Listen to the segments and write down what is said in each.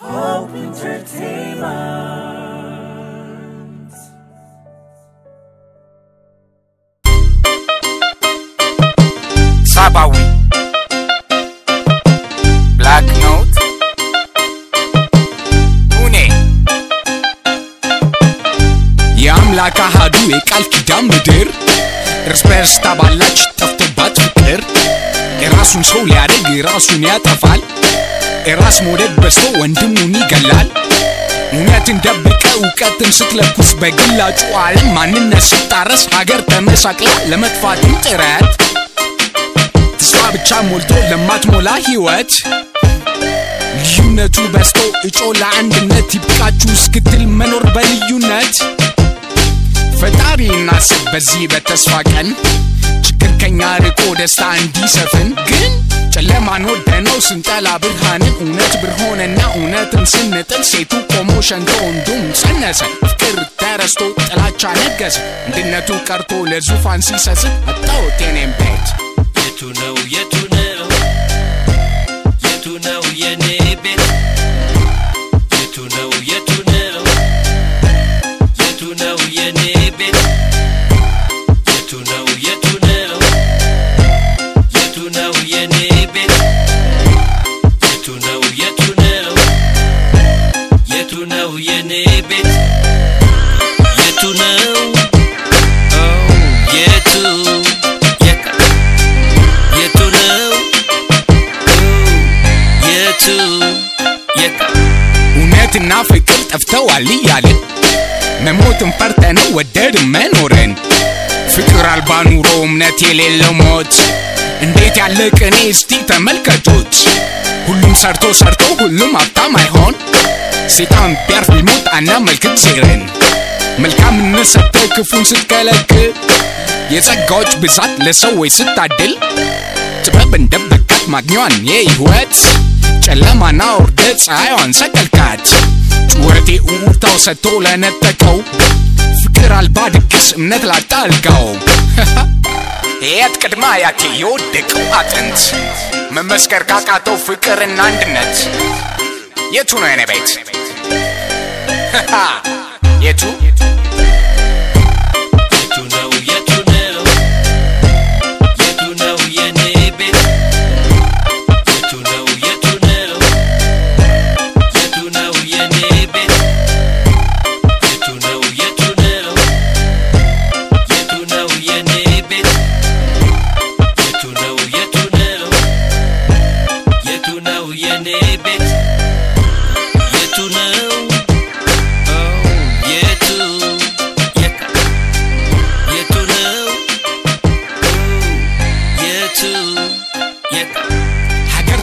Hope Entertainment. ሳባዊ ብላክ ኖት ሁኔ የአምላክ አሃዱ የቃል ኪዳን ምድር እርስ በርስ ታባላች ጠፍቶባት ፍቅር የራሱን ሰው ሊያደርግ የራሱን ያጠፋል የራስ መውደድ በዝቶ ወንድሙን ይገላል። እውነትን ደብቀ እውቀትን ስትለኩስ በግላጩ ዓለም ማንነት ስታረስ ሀገር ተመሳቅላ ለመጥፋትም ጥረት። ተስፋ ብቻ ሞልቶ ለማትሞላ ህይወት። ልዩነቱ በስቶ እጮ ለአንድነት ይብቃችሁ እስክትል መኖር በልዩነት። ፈጣሪ እናስብ በዚህ በተስፋ ቀን ከኛ ርቆ ደስታ እንዲሰፍን ግን ጨለማን ወደነው ስንጠላ ብርሃንን እውነት ብርሆነና እውነትን ስንጥል ሴቱ ቆሞ ሸንቶ ወንዱም ጸነሰ ፍቅር ተረስቶ ጥላቻ ነገሰ። አንድነቱ ቀርቶ ለዙፋን ሲሰስት አጣሁት የኔም ቤት። የቱ ነው የቱ ነው? የቱ ነው የኔ ቤት የኔ ቤት የቱ ነው ኦ የቱ የካ የቱ ነው የቱ የካ እውነትና ፍቅር ጠፍተዋል እያልን መሞትን ፈርተነው ወደድን መኖርን ፍቅር አልባ ኑሮ እምነት የሌለው ሞት እንዴት ያለ ቅኔ እስቲ ተመልከቱት ሁሉም ሰርቶ ሰርቶ ሁሉም ሀብታም አይሆን። ሴጣን ቢያርፍ ቢሞት አናመልክት ዜርን መልካምነት ሰጥተህ ክፉን ስትከለክል። የጸጋዎች ብዛት ለሰዎች ስታድል። ጥበብን ደበቃት ማግኘዋን የህይወት ጨለማና ውርደ ፀሐይዋን ሰቀልካት። ጩኸቴ ኡርታው ሰጥቶ ለነጠቀው። ፍቅር አልባ ድግስ እምነት ላጣ አልጋው የት ቅድማ ያቴ የወደቀው አጥንት? መመስከር ካቃተው ፍቅርና አንድነት። የቱ ነው የኔ ቤት? የቱ የቱ ነው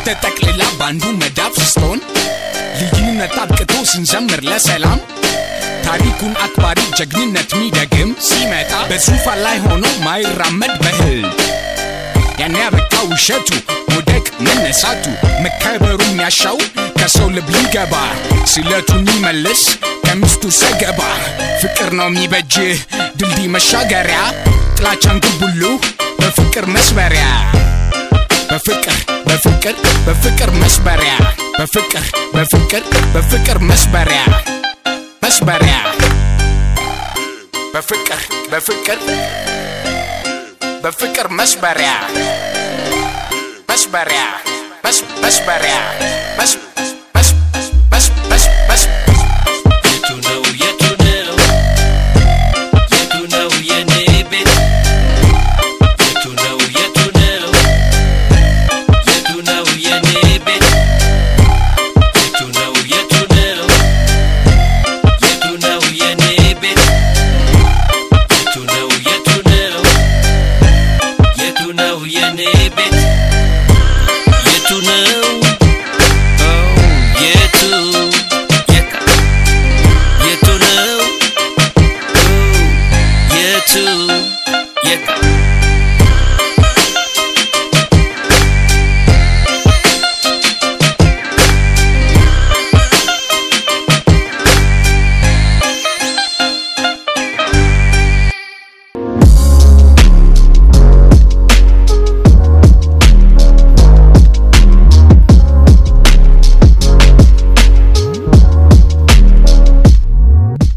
ተጠቅልላ በአንዱ መዳፍ ስትሆን ልዩነት አብቅቶ ስንዘምር ለሰላም ታሪኩን አክባሪ ጀግንነት ሚደግም ሲመጣ በዙፋን ላይ ሆኖ ማይራመድ በህል ያን ያበቃ ውሸቱ መውደቅ መነሳቱ መከበሩ የሚያሻው ከሰው ልብ ሊገባ ስለቱን ይመልስ ከሚስቱ ሰገባ ፍቅር ነው የሚበጅህ ድልድይ መሻገሪያ ጥላቻን ግቡሉ በፍቅር መስበሪያ በፍቅር በፍቅር በፍቅር መስበሪያ በፍቅር በፍቅር በፍቅር መስበሪያ መስበሪያ በፍቅር በፍቅር በፍቅር መስበሪያ። መስበሪያ። መስ- መስበሪያ። መስ- baby.